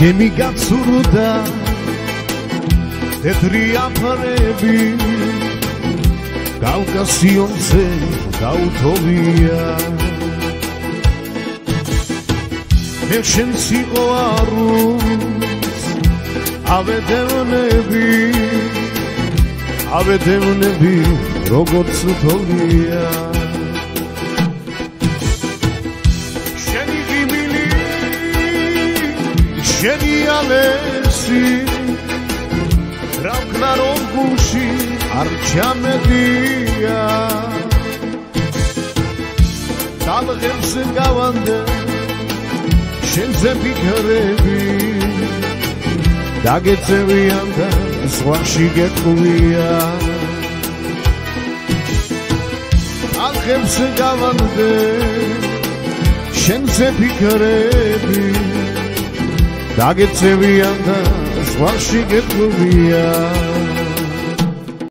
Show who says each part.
Speaker 1: გემი გაცურდა თეთრი აფრები კავკასიონზე გაუთოვია. მე შენ სიყვარულს ავედევნები ავედევნები როგორც თოლია შენი ალესი რავკნა რომ გუში არ ჩამედია. დალღებს გავანდე შენზე ფიქრები დაგეწევიან და სხვაში გეტყვია. ალღებს გავანდე შენზე ფიქრები დაგეწევიან და სხვაში გეტყვია